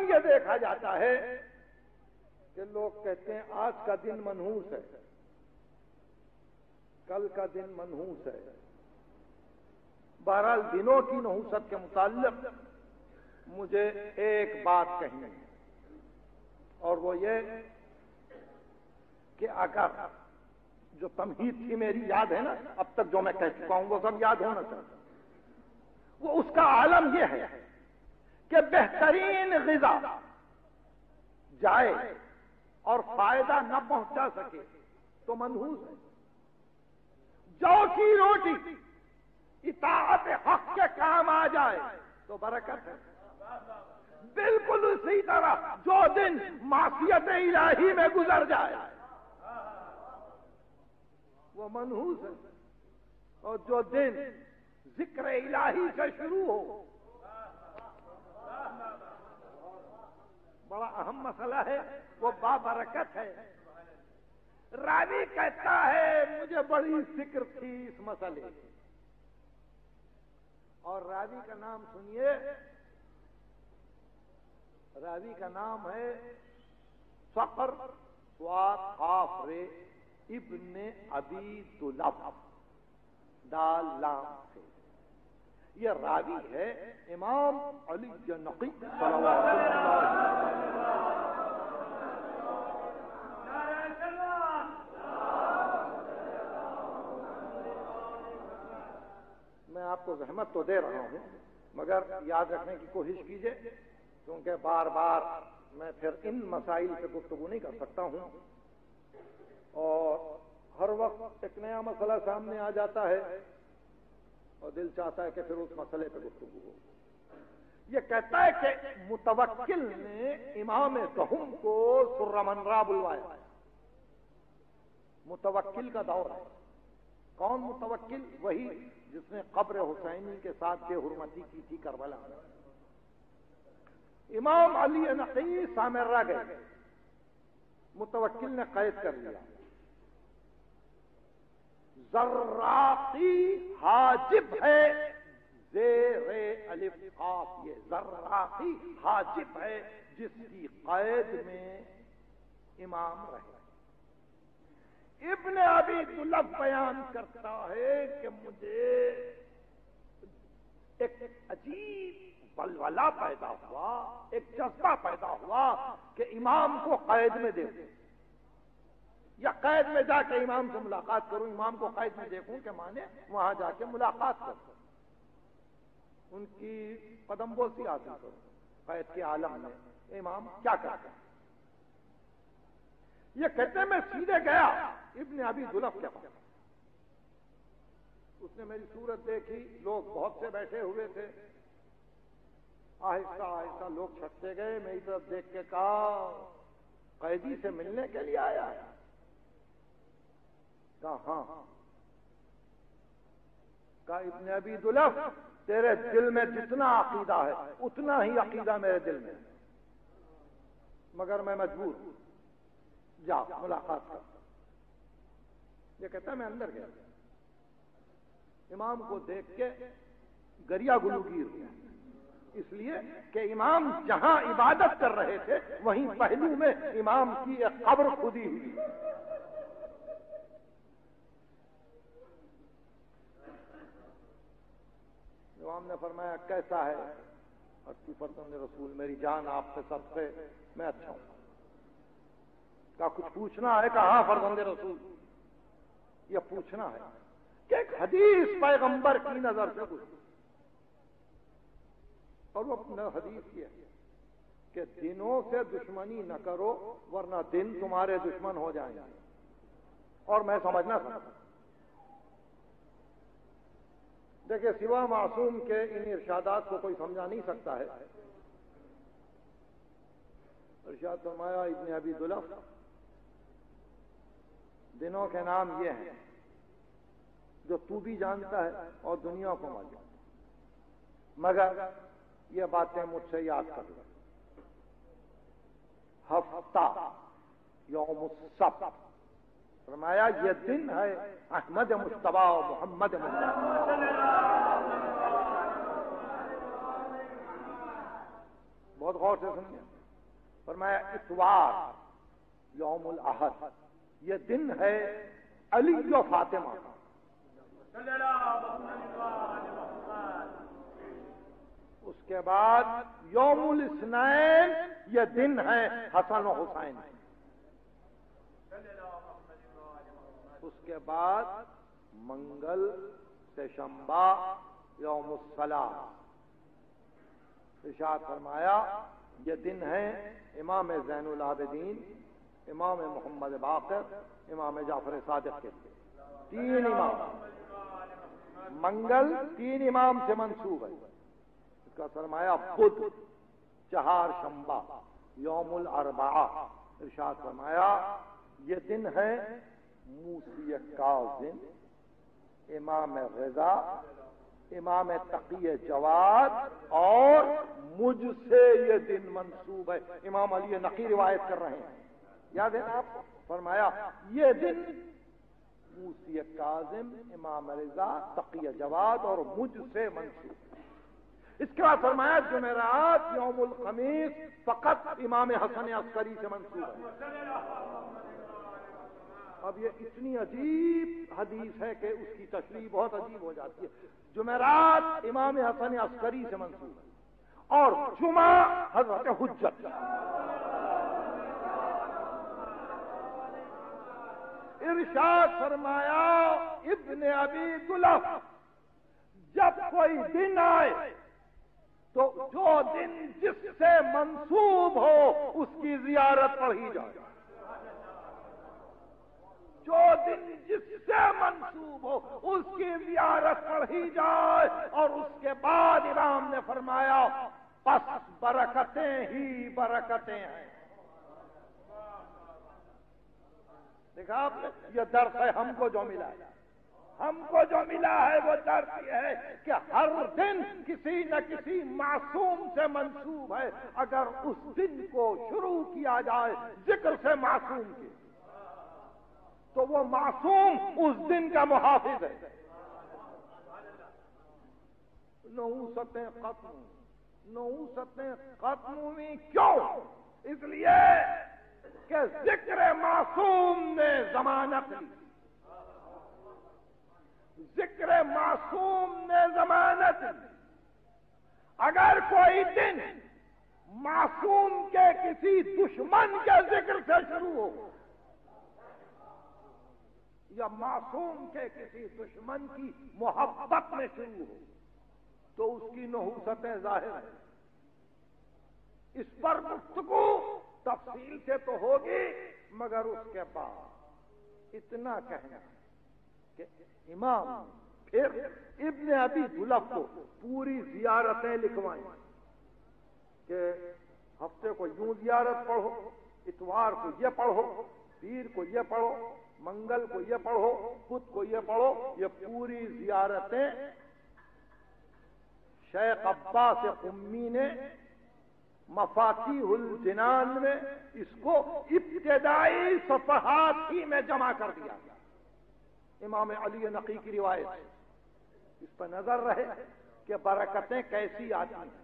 عموماً یہ دیکھا جاتا ہے کہ لوگ کہتے ہیں آج کا دن منحوس ہے۔ کل کا دن منحوس ہے۔ بہرحال دنوں کی نحوست کے متعلق مجھے ایک بات کہنی ہے۔ اور وہ یہ کہ اگر جو تمہید تھی میری یاد ہے نا، اب تک جو میں کہہ چکا ہوں وہ سب یاد ہونا چاہتا وہ اس کا عالم یہ ہے کہ بہترین غذا جائے اور فائدہ نہ پہنچا سکے تو منحوس ہے۔ جو کی روٹی، اطاعت حق کے کام آ جائے تو برکت ہے۔ بالکل اسی طرح جو دن معصیت الہی میں گزر جائے، وہ منحوس ہے۔ اور جو دن ذکر الہی سے شروع ہو اہم ہے، وہ بابرکت ہے۔ راوی کہتا ہے، مجھے بڑی فکر تھی اس مسئلے اور راوی کا نام سنیے۔ راوی کا نام ہے فخر خاف رے ابن ابی دلف دال لام سے یہ راوی ہے امام علی نقی صلی اللہ علیہ وسلم میں آپ کو زحمت تو دے رہا ہوں، مگر یاد رکھنے کی کوشش کیجیے کیونکہ بار بار میں پھر ان مسائل پہ گفتگو نہیں کر سکتا ہوں۔ اور ہر وقت ایک نیا مسئلہ سامنے آ جاتا ہے اور دل چاہتا ہے کہ پھر اس مسئلے پہ گفتگو ہو۔ یہ کہتا ہے کہ متوکل نے امام دہم کو سرمنرا بلوایا۔ متوکل کا دور ہے۔ کون متوکل وہی جس نے قبر حسینی کے ساتھ بے حرمتی کی تھی کربلا۔ امام علی نقی سامرہ گئے۔ متوکل نے قید کر لیا۔ ذراقی حاجب ہے۔ زیر الف آپ یہ ذراقی حاجب ہے جس کی قید میں امام رہے۔ ابن ابی طلب بیان کرتا ہے کہ مجھے ایک عجیب بلولا پیدا ہوا، ایک جذبہ پیدا ہوا کہ امام کو قید میں دیکھوں۔ یا قید میں جا کے امام سے ملاقات کروں، امام کو قید میں دیکھوں کہ مانے وہاں جا کے ملاقات کروں۔ ان کی قدم بوسی حاصل کروں۔ قید کے عالم میں، امام کیا کرتا ہے؟ یہ کہتے میں سیدھے گیا۔ ابن ابھی دلف کے پاس۔ اس نے میری صورت دیکھی، لوگ بہت سے بیٹھے ہوئے تھے۔ آہستہ آہستہ لوگ چھٹتے گئے، میری طرف دیکھ کے کہا، قیدی سے ملنے کے لیے آیا ہے۔ کہا ہاں۔ کہا، ابن ابھی دلف، تیرے دل میں جتنا عقیدہ ہے، اتنا ہی عقیدہ میرے دل میں مگر میں مجبور ہوں۔ جا ملاقات کرتا یہ کہتا ہے میں اندر گیا۔ امام کو دیکھ کے گریا گلو گیر گیا۔ اس لیے کہ امام جہاں عبادت کر رہے تھے، وہیں پہلو میں امام کی ایک قبر خودی ہوئی۔ امام نے فرمایا، کیسا ہے؟ اور پرسن رسول میری جان آپ سے سب سے، میں اچھا ہوں۔ کا کچھ پوچھنا ہے؟ کہاں فرزند رسول۔ یہ پوچھنا ہے کہ ایک حدیث پیغمبر کی نظر سے اور وہ اپنا حدیث یہ ہے کہ دنوں سے دشمنی نہ کرو ورنہ دن تمہارے دشمن ہو جائیں گے۔ اور میں سمجھنا سکتا دیکھیں سوا معصوم کے ان ارشادات کو کوئی سمجھا نہیں سکتا ہے۔ ارشاد فرمایا، ابن ابی دلف دنوں کے نام یہ ہیں، جو تو بھی جانتا ہے اور دنیا کو معلوم مگر یہ باتیں مجھ سے یاد کر لو۔ ہفتہ یوم السبت۔ فرمایا، یہ دن ہے احمد مشتبہ محمد بہت غور سے سنیے۔ فرمایا، اتوار یوم الاحد۔ یہ دن ہے علی و فاطمہ اس کے بعد یوم الاسنین یہ دن ہے حسن و حسین۔ اس کے بعد منگل سے شمبا یوم السلام ارشاد فرمایا، یہ دن ہے امام زین العابدین امام محمد باقر، امام جعفر صادق کے تین امام۔ منگل تین امام سے منسوب ہے۔ اس کا سرمایہ بدھ چہار شمبا یوم الاربعہ۔ ارشاد فرمایا، یہ دن ہے موسی کاظم، امام غذا امام تقی جواد اور مجھ سے یہ دن منسوب ہے۔ امام علی نقی روایت کر رہے ہیں۔ یاد ہے آپ؟ فرمایا، یہ دن موسی کاظم، امام رضا، تقی جواد اور مجھ سے منسوب اس کے بعد فرمایا، جمعرات، یوم الخمیس، فقط امام حسن عسکری سے منسوب ہے۔ اب یہ اتنی عجیب حدیث ہے کہ اس کی تشریح بہت عجیب ہو جاتی ہے۔ جمعرات امام حسن عسکری سے منسوب ہے۔ اور جمعہ حضرت حجت۔ ارشاد فرمایا، ابن ابی گلف جب کوئی دن آئے تو جو دن جس سے منسوب ہو اس کی زیارت پڑھی جائے۔ جو دن جس سے منسوب ہو اس کی زیارت پڑھی جائے۔ اور اس کے بعد امام نے فرمایا، پس برکتیں ہی برکتیں ہیں۔ دیکھا آپ یہ درس ہے ہم کو جو ملا ہے۔ ہم کو جو ملا ہے وہ درد یہ ہے کہ ہر دن کسی نہ کسی معصوم سے منسوب ہے۔ اگر اس دن کو شروع کیا جائے ذکر سے معصوم کی تو وہ معصوم اس دن کا محافظ ہے۔ نوستیں ختم نوستیں ختم ہوئی۔ کیوں؟ اس لیے کہ ذکر معصوم نے ضمانت ذکر معصوم نے ضمانت اگر کوئی دن معصوم کے کسی دشمن کے ذکر سے شروع ہو، یا معصوم کے کسی دشمن کی محبت میں شروع ہو، تو اس کی نحوست ظاہر ہے اس پر گفتگو تفصیل سے تو ہوگی، مگر اس کے بعد اتنا کہنا کہ امام پھر ابن ابی گلف کو پوری زیارتیں لکھوائیں کہ ہفتے کو یوں زیارت پڑھو، اتوار کو یہ پڑھو، پیر کو یہ پڑھو، منگل کو یہ پڑھو بدھ کو یہ پڑھو، یہ پوری زیارتیں شیخ عباس امی نے مفاتی الجنان میں اس کو ابتدائی صفحات ہی میں جمع کر دیا امام علی نقی کی روایت اس پر نظر رہے کہ برکتیں کیسی آتی ہیں۔